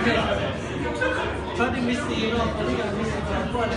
Try to miss you know, I think I missed the, I'm trying to